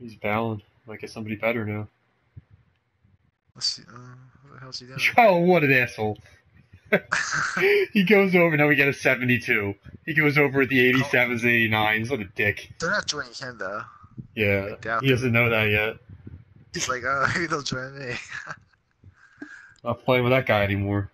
He's bowing. Might get somebody better now. Let's see. Uh, what the hell's he doing? Oh, what an asshole. he goes over, now we get a 72. He goes over at the 87s, 89s. What a dick. They're not joining him though. Yeah, he doesn't know that yet. He's like, oh, maybe they'll join me. Not playing with that guy anymore.